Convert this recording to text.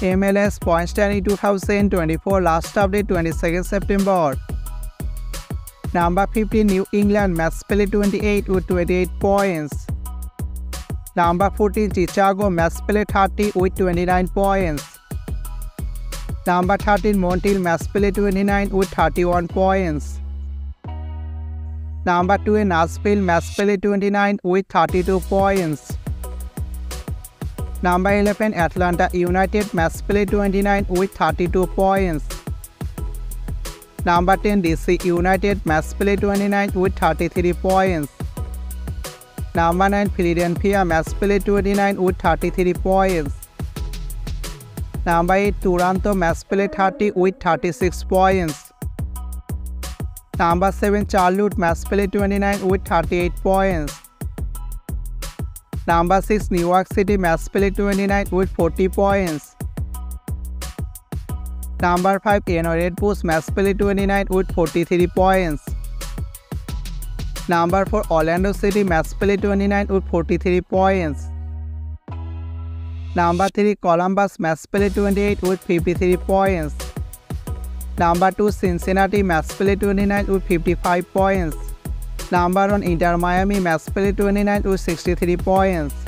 MLS points tally 2024 last update 22nd September. Number 15 New England play 28 with 28 points. Number 14 Chicago play 30 with 29 points. Number 13 Montreal match play 29 with 31 points. Number 2 Nashville play 29 with 32 points. Number 11 Atlanta United match play 29 with 32 points. Number 10 DC United match play 29 with 33 points. Number 9 Philadelphia match play 29 with 33 points. Number 8 Toronto match play 30 with 36 points. Number 7 Charlotte match play 29 with 38 points. Number 6 New York City match 29 with 40 points. Number 5 Eno Red Bulls match 29 with 43 points. Number 4 Orlando City match 29 with 43 points. Number 3 Columbus match 28 with 53 points. Number 2 Cincinnati match 29 with 55 points. Number 1 Inter Miami match play 29 with 63 points.